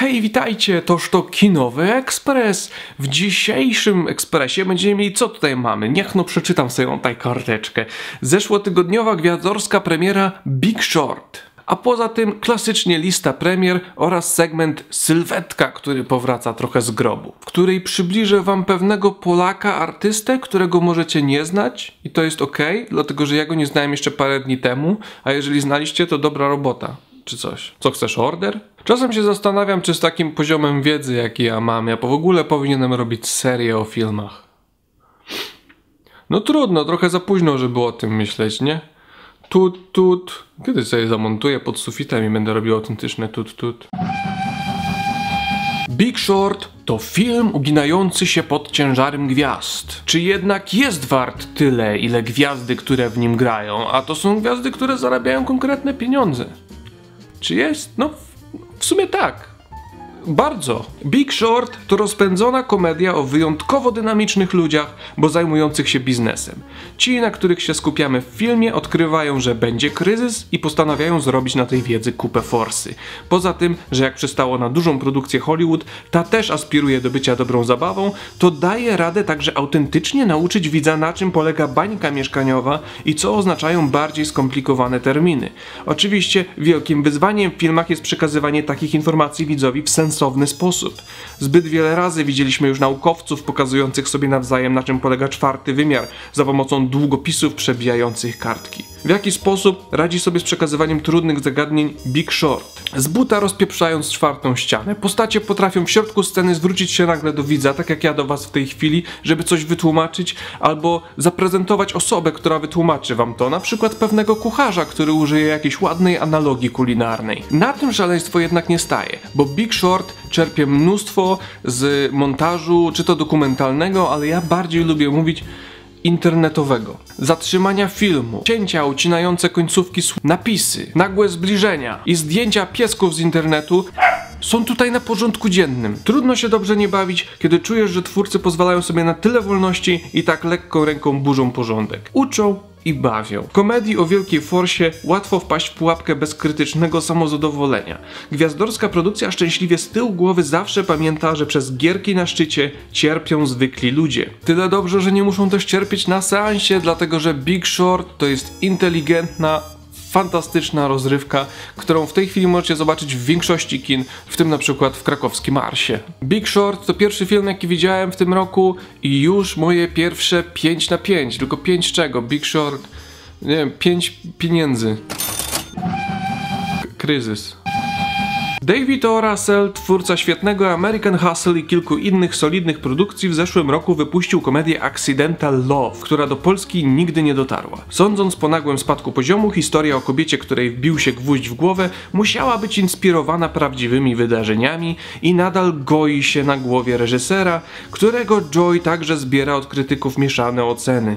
Hej, witajcie, toż to Kinowy Ekspres. W dzisiejszym ekspresie będziemy mieli, co tutaj mamy? Niech no przeczytam sobie tutaj karteczkę. Zeszłotygodniowa gwiazdorska premiera Big Short. A poza tym klasycznie lista premier oraz segment Sylwetka, który powraca trochę z grobu, w której przybliżę wam pewnego Polaka, artystę, którego możecie nie znać i to jest ok, dlatego że ja go nie znałem jeszcze parę dni temu, a jeżeli znaliście, to dobra robota czy coś. Co chcesz, order? Czasem się zastanawiam, czy z takim poziomem wiedzy, jaki ja mam, ja w ogóle powinienem robić serię o filmach. No trudno, trochę za późno, żeby o tym myśleć, nie? Tut, tut. Kiedy sobie zamontuję pod sufitem i będę robił autentyczne tut, tut. Big Short to film uginający się pod ciężarem gwiazd. Czy jednak jest wart tyle, ile gwiazdy, które w nim grają, a to są gwiazdy, które zarabiają konkretne pieniądze? Czy jest? No, w sumie tak. Bardzo. Big Short to rozpędzona komedia o wyjątkowo dynamicznych ludziach, bo zajmujących się biznesem. Ci, na których się skupiamy w filmie, odkrywają, że będzie kryzys i postanawiają zrobić na tej wiedzy kupę forsy. Poza tym, że jak przystało na dużą produkcję Hollywood, ta też aspiruje do bycia dobrą zabawą, to daje radę także autentycznie nauczyć widza na czym polega bańka mieszkaniowa i co oznaczają bardziej skomplikowane terminy. Oczywiście wielkim wyzwaniem w filmach jest przekazywanie takich informacji widzowi w sensowny sposób. Zbyt wiele razy widzieliśmy już naukowców pokazujących sobie nawzajem na czym polega czwarty wymiar za pomocą długopisów przebijających kartki. W jaki sposób radzi sobie z przekazywaniem trudnych zagadnień Big Short? Z buta rozpieprzając czwartą ścianę, postacie potrafią w środku sceny zwrócić się nagle do widza, tak jak ja do was w tej chwili, żeby coś wytłumaczyć albo zaprezentować osobę, która wytłumaczy wam to, na przykład pewnego kucharza, który użyje jakiejś ładnej analogii kulinarnej. Na tym szaleństwo jednak nie staje, bo Big Short czerpie mnóstwo z montażu, czy to dokumentalnego, ale ja bardziej lubię mówić internetowego, zatrzymania filmu, cięcia ucinające końcówki napisy, nagłe zbliżenia i zdjęcia piesków z internetu są tutaj na porządku dziennym. Trudno się dobrze nie bawić, kiedy czujesz, że twórcy pozwalają sobie na tyle wolności i tak lekką ręką burzą porządek. Uczą i bawią. Komedii o wielkiej forsie łatwo wpaść w pułapkę bezkrytycznego samozadowolenia. Gwiazdorska produkcja szczęśliwie z tyłu głowy zawsze pamięta, że przez gierki na szczycie cierpią zwykli ludzie. Tyle dobrze, że nie muszą też cierpieć na seansie, dlatego że Big Short to jest inteligentna, fantastyczna rozrywka, którą w tej chwili możecie zobaczyć w większości kin, w tym na przykład w krakowskim Marsie. Big Short to pierwszy film, jaki widziałem w tym roku i już moje pierwsze 5 na 5, tylko 5 czego? Big Short, nie wiem, 5 pieniędzy. K kryzys. David O. Russell, twórca świetnego American Hustle i kilku innych solidnych produkcji, w zeszłym roku wypuścił komedię Accidental Love, która do Polski nigdy nie dotarła. Sądząc po nagłym spadku poziomu, historia o kobiecie, której wbił się gwóźdź w głowę, musiała być inspirowana prawdziwymi wydarzeniami i nadal goi się na głowie reżysera, którego Joy także zbiera od krytyków mieszane oceny.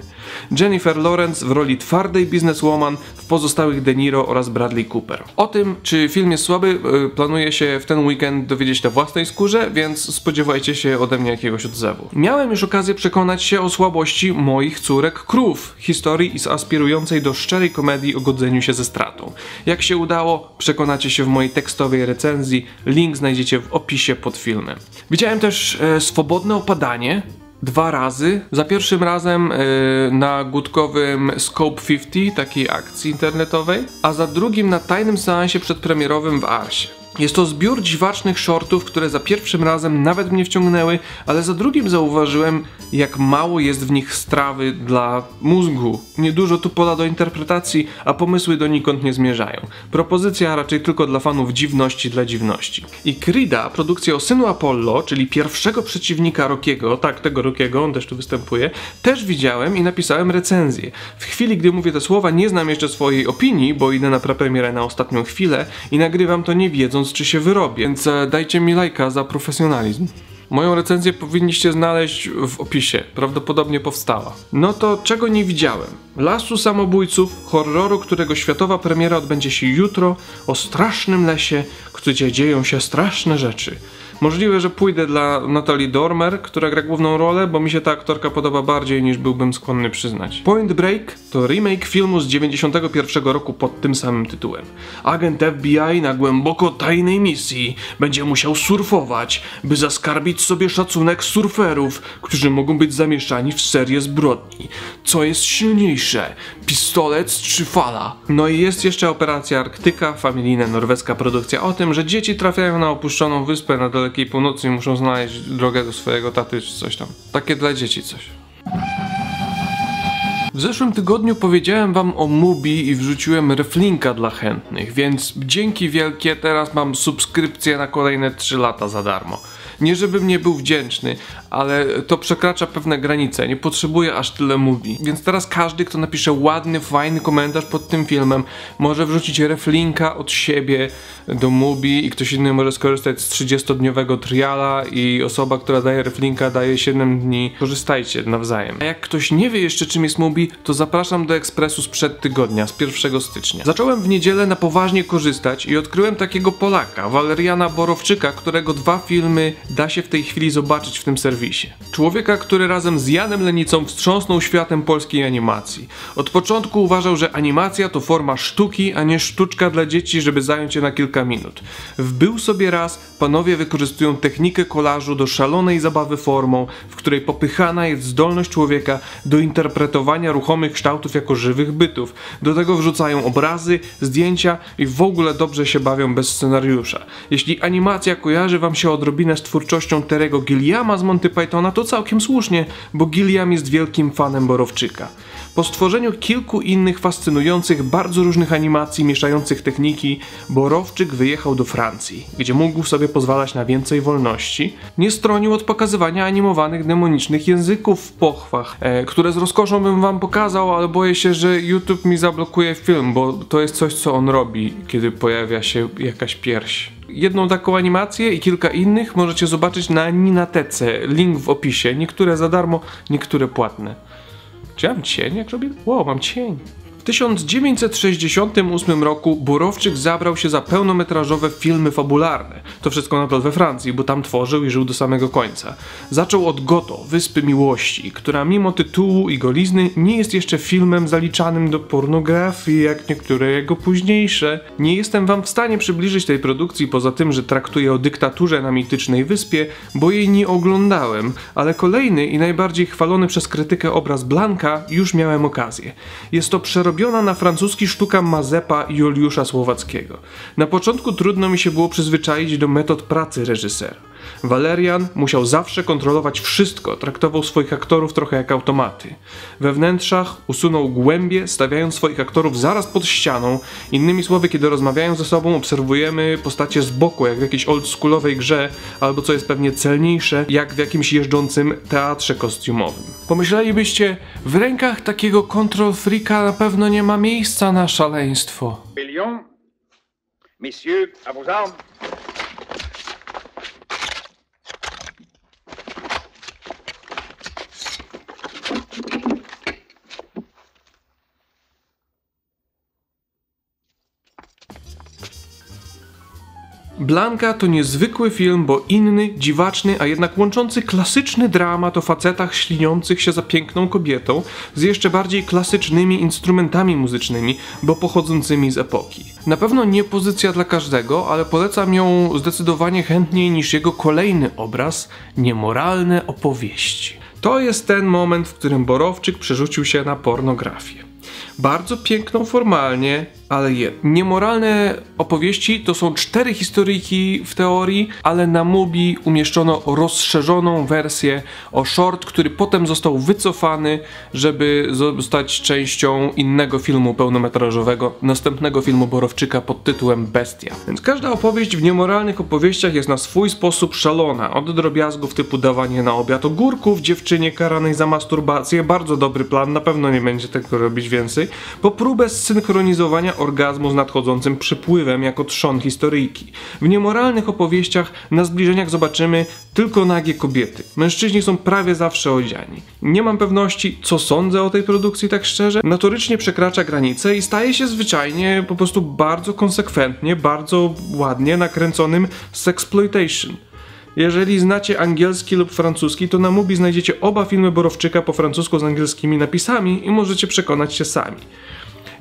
Jennifer Lawrence w roli twardej bizneswoman, w pozostałych De Niro oraz Bradley Cooper. O tym, czy film jest słaby, yy, planuję się w ten weekend dowiedzieć na własnej skórze, więc spodziewajcie się ode mnie jakiegoś odzewu. Miałem już okazję przekonać się o słabości moich córek krów, historii aspirującej do szczerej komedii o godzeniu się ze stratą. Jak się udało, przekonacie się w mojej tekstowej recenzji, link znajdziecie w opisie pod filmem. Widziałem też e, Swobodne Opadanie, dwa razy. Za pierwszym razem yy, na gutkowym Scope 50, takiej akcji internetowej, a za drugim na tajnym seansie przedpremierowym w Arsie. Jest to zbiór dziwacznych shortów, które za pierwszym razem nawet mnie wciągnęły, ale za drugim zauważyłem, jak mało jest w nich strawy dla mózgu. Niedużo tu pola do interpretacji, a pomysły donikąd nie zmierzają. Propozycja raczej tylko dla fanów dziwności dla dziwności. I Krida, produkcja o synu Apollo, czyli pierwszego przeciwnika Rockiego, tak, tego Rockiego, on też tu występuje, też widziałem i napisałem recenzję. W chwili, gdy mówię te słowa, nie znam jeszcze swojej opinii, bo idę na prapremierę na ostatnią chwilę i nagrywam to nie wiedząc, czy się wyrobię, więc e, dajcie mi lajka za profesjonalizm. Moją recenzję powinniście znaleźć w opisie, prawdopodobnie powstała. No to czego nie widziałem? Lasu Samobójców, horroru, którego światowa premiera odbędzie się jutro, o strasznym lesie, gdzie dzieją się straszne rzeczy. Możliwe, że pójdę dla Natalie Dormer, która gra główną rolę, bo mi się ta aktorka podoba bardziej niż byłbym skłonny przyznać. Point Break to remake filmu z 91 roku pod tym samym tytułem. Agent FBI na głęboko tajnej misji będzie musiał surfować, by zaskarbić sobie szacunek surferów, którzy mogą być zamieszani w serię zbrodni. Co jest silniejsze? Pistolet czy fala? No i jest jeszcze Operacja Arktyka, familijna norweska produkcja o tym, że dzieci trafiają na opuszczoną wyspę na dalekiej północy i muszą znaleźć drogę do swojego taty czy coś tam. Takie dla dzieci coś. W zeszłym tygodniu powiedziałem wam o Mubi i wrzuciłem reflinka dla chętnych, więc dzięki wielkie teraz mam subskrypcję na kolejne 3 lata za darmo. Nie żebym nie był wdzięczny, ale to przekracza pewne granice, nie potrzebuję aż tyle Mubi. Więc teraz każdy, kto napisze ładny, fajny komentarz pod tym filmem, może wrzucić reflinka od siebie do Mubi i ktoś inny może skorzystać z 30-dniowego triala i osoba, która daje reflinka daje 7 dni. Korzystajcie nawzajem. A jak ktoś nie wie jeszcze czym jest Mubi, to zapraszam do ekspresu sprzed tygodnia, z 1 stycznia. Zacząłem w niedzielę na poważnie korzystać i odkryłem takiego Polaka, Waleriana Borowczyka, którego dwa filmy da się w tej chwili zobaczyć w tym serwisie. Człowieka, który razem z Janem Lenicą wstrząsnął światem polskiej animacji. Od początku uważał, że animacja to forma sztuki, a nie sztuczka dla dzieci, żeby zająć je na kilka minut. Wbył sobie raz, panowie wykorzystują technikę kolażu do szalonej zabawy formą, w której popychana jest zdolność człowieka do interpretowania ruchomych kształtów jako żywych bytów. Do tego wrzucają obrazy, zdjęcia i w ogóle dobrze się bawią bez scenariusza. Jeśli animacja kojarzy wam się odrobinę z twórczością Terego Gilliama z Monty Pythona, to całkiem słusznie, bo Gilliam jest wielkim fanem Borowczyka. Po stworzeniu kilku innych fascynujących, bardzo różnych animacji mieszających techniki, Borowczyk wyjechał do Francji, gdzie mógł sobie pozwalać na więcej wolności. Nie stronił od pokazywania animowanych demonicznych języków w pochwach, e, które z rozkoszą bym wam pokazał, ale boję się, że YouTube mi zablokuje film, bo to jest coś, co on robi, kiedy pojawia się jakaś pierś. Jedną taką animację i kilka innych możecie zobaczyć na Ninatece. Link w opisie. Niektóre za darmo, niektóre płatne. Czy ja mam cień jak robię? Wow, mam cień. W 1968 roku Borowczyk zabrał się za pełnometrażowe filmy fabularne. To wszystko nadal we Francji, bo tam tworzył i żył do samego końca. Zaczął od Goto, Wyspy Miłości, która mimo tytułu i golizny nie jest jeszcze filmem zaliczanym do pornografii, jak niektóre jego późniejsze. Nie jestem wam w stanie przybliżyć tej produkcji poza tym, że traktuje o dyktaturze na mitycznej wyspie, bo jej nie oglądałem, ale kolejny i najbardziej chwalony przez krytykę obraz Blanka już miałem okazję. Jest to przerobione przerobiona na francuski sztuka Mazepa Juliusza Słowackiego. Na początku trudno mi się było przyzwyczaić do metod pracy reżysera. Valerian musiał zawsze kontrolować wszystko, traktował swoich aktorów trochę jak automaty. We wnętrzach usunął głębie, stawiając swoich aktorów zaraz pod ścianą. Innymi słowy, kiedy rozmawiają ze sobą, obserwujemy postacie z boku, jak w jakiejś oldschoolowej grze, albo co jest pewnie celniejsze, jak w jakimś jeżdżącym teatrze kostiumowym. Pomyślelibyście, w rękach takiego control freaka na pewno nie ma miejsca na szaleństwo. Messieurs, à vos armes. Blanka to niezwykły film, bo inny, dziwaczny, a jednak łączący klasyczny dramat o facetach śliniących się za piękną kobietą z jeszcze bardziej klasycznymi instrumentami muzycznymi, bo pochodzącymi z epoki. Na pewno nie pozycja dla każdego, ale polecam ją zdecydowanie chętniej niż jego kolejny obraz Niemoralne opowieści. To jest ten moment, w którym Borowczyk przerzucił się na pornografię. Bardzo piękną formalnie, ale je. Niemoralne opowieści to są cztery historyjki w teorii, ale na Mubi umieszczono rozszerzoną wersję o short, który potem został wycofany, żeby zostać częścią innego filmu pełnometrażowego, następnego filmu Borowczyka pod tytułem Bestia. Więc każda opowieść w niemoralnych opowieściach jest na swój sposób szalona. Od drobiazgów typu dawanie na obiad ogórków dziewczynie karanej za masturbację, bardzo dobry plan, na pewno nie będzie tego robić więcej, po próbę zsynchronizowania orgazmu z nadchodzącym przypływem jako trzon historyjki. W niemoralnych opowieściach na zbliżeniach zobaczymy tylko nagie kobiety. Mężczyźni są prawie zawsze odziani. Nie mam pewności, co sądzę o tej produkcji tak szczerze. Notorycznie przekracza granice i staje się zwyczajnie po prostu bardzo konsekwentnie, bardzo ładnie nakręconym sexploitation. Jeżeli znacie angielski lub francuski, to na Mubi znajdziecie oba filmy Borowczyka po francusku z angielskimi napisami i możecie przekonać się sami.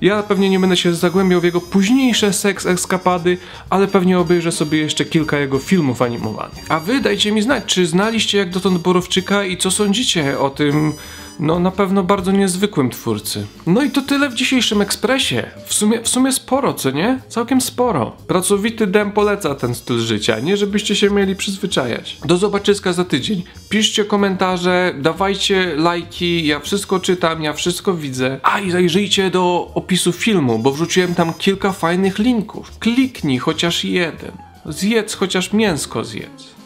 Ja pewnie nie będę się zagłębiał w jego późniejsze seks eskapady, ale pewnie obejrzę sobie jeszcze kilka jego filmów animowanych. A wy dajcie mi znać, czy znaliście jak dotąd Borowczyka i co sądzicie o tym no na pewno bardzo niezwykłym twórcy. No i to tyle w dzisiejszym ekspresie. W sumie, w sumie sporo, co nie? Całkiem sporo. Pracowity dem poleca ten styl życia, nie żebyście się mieli przyzwyczajać. Do zobaczyska za tydzień. Piszcie komentarze, dawajcie lajki, ja wszystko czytam, ja wszystko widzę. A i zajrzyjcie do opisu filmu, bo wrzuciłem tam kilka fajnych linków. Kliknij chociaż jeden. Zjedz chociaż mięsko zjedz.